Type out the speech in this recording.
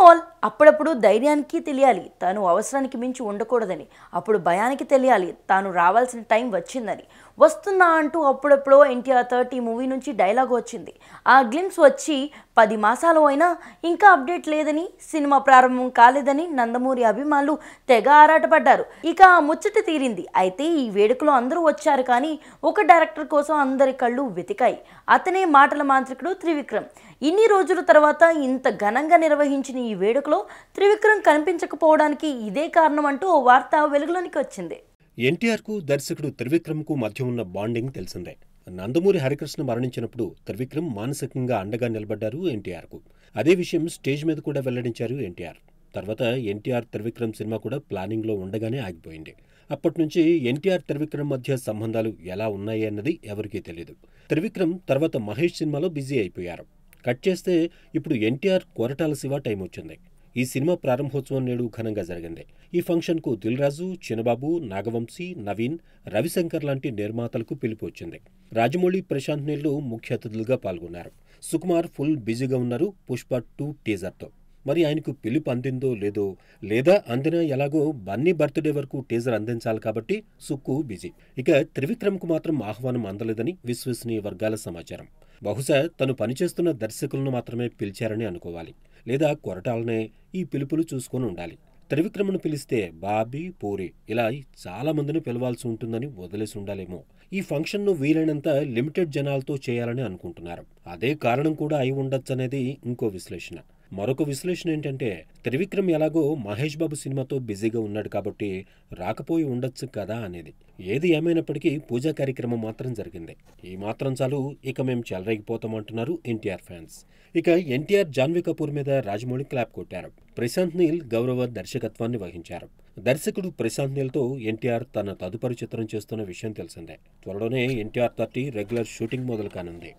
all. అప్పుడప్పుడు ధైర్యానికి తెలియాలి. తాను అవసరానికి మించి ఉండకూడదని. అప్పుడు భయానికి తెలియాలి. తాను రావాల్సిన టైం వచ్చిందని. వస్తున్నా అంటూ అప్పుడప్పుడు ఎన్టీఆర్ థర్టీ మూవీ నుంచి డైలాగ్ వచ్చింది. ఆ గ్లిమ్స్ వచ్చి పది మాసాలు అయినా ఇంకా అప్డేట్ లేదని సినిమా ప్రారంభం కాలేదని నందమూరి అభిమానులు తెగ ఆరాటపడ్డారు. ఇక ఆ ముచ్చట తీరింది. అయితే ఈ వేడుకలో అందరూ వచ్చారు కానీ ఒక డైరెక్టర్ కోసం అందరి కళ్ళు వెతికాయి. అతనే మాటల మాంత్రికుడు త్రివిక్రమ్. ఇన్ని రోజుల తర్వాత ఇంత ఘనంగా నిర్వహించిన ఈ వేడుక వేడుకలో త్రివిక్రమ్ కనిపించకపోవడానికి ఇదే కారణం అంటూ ఓ వార్త వెలుగులోనికి వచ్చింది. ఎన్టీఆర్కు దర్శకుడు త్రివిక్రమ్కు మధ్య ఉన్న బాండింగ్ తెలిసిందే. నందమూరి హరికృష్ణ మరణించినప్పుడు త్రివిక్రమ్ మానసికంగా అండగా నిలబడ్డారు ఎన్టీఆర్కు. అదే విషయం స్టేజ్ మీద కూడా వెల్లడించారు ఎన్టీఆర్. తర్వాత ఎన్టీఆర్ త్రివిక్రమ్ సినిమా కూడా ప్లానింగ్లో ఉండగానే ఆగిపోయింది. అప్పటి నుంచి ఎన్టీఆర్ త్రివిక్రమ్ మధ్య సంబంధాలు ఎలా ఉన్నాయి అన్నది ఎవరికీ తెలియదు త్రివిక్రమ్ తర్వాత మహేష్ సినిమాలో బిజీ అయిపోయారు. కట్ చేస్తే ఇప్పుడు ఎన్టీఆర్ కొరటాల శివ టైం వచ్చింది ఈ సినిమా ప్రారంభోత్సవం నేడు ఘనంగా జరిగింది. ఈ ఫంక్షన్కు దిల్ రాజు చినబాబు నాగవంశీ నవీన్ రవిశంకర్ లాంటి నిర్మాతలకు పిలుపు వచ్చింది. రాజమౌళి ప్రశాంత్ నీళ్ళు ముఖ్య అతిథులుగా పాల్గొన్నారు. సుకుమార్ ఫుల్ బిజీగా ఉన్నారు. పుష్ప టూ టీజర్తో. మరి ఆయనకు పిలుపు అందిందో లేదో లేదా అందినా ఎలాగో బన్నీ బర్త్డే వరకు టీజర్ అందించాలి కాబట్టి సుక్కు బిజీ. ఇక త్రివిక్రమ్కు మాత్రం ఆహ్వానం అందలేదని విశ్వసనీయ వర్గాల సమాచారం. బహుశా తను పనిచేస్తున్న దర్శకులను మాత్రమే పిలిచారని అనుకోవాలి లేదా కొరటాలనే ఈ పిలుపులు చూసుకొని ఉండాలి. త్రివిక్రమను పిలిస్తే బాబీ పూరి ఇలా చాలా మందిని పిలవాల్సి ఉంటుందని వదిలేసి ఉండాలేమో. ఈ ఫంక్షన్ను వీలైనంత లిమిటెడ్ జనాలతో చేయాలని అనుకుంటున్నారు. అదే కారణం కూడా అయి ఉండొచ్చనేది ఇంకో విశ్లేషణ. మరొక విశ్లేషణ ఏంటంటే త్రివిక్రమ్ ఎలాగో మహేష్ బాబు సినిమాతో బిజీగా ఉన్నాడు కాబట్టి రాకపోయి ఉండొచ్చు కదా అనేది. ఏది ఏమైనప్పటికీ పూజా కార్యక్రమం మాత్రం జరిగింది. ఈ మాత్రం చాలు ఇక మేము చెలరేగిపోతామంటున్నారు ఎన్టీఆర్ ఫ్యాన్స్. ఇక ఎన్టీఆర్ జాన్వీ కపూర్ మీద రాజమౌళి క్లాప్ కొట్టారు. ప్రశాంత్ నీల్ గౌరవ దర్శకత్వాన్ని వహించారు. దర్శకుడు ప్రశాంత్ నీల్తో ఎన్టీఆర్ తన తదుపరి చిత్రం చేస్తున్న విషయం తెలిసిందే. త్వరలోనే ఎన్టీఆర్ థర్టీ రెగ్యులర్ షూటింగ్ మొదలు కానుంది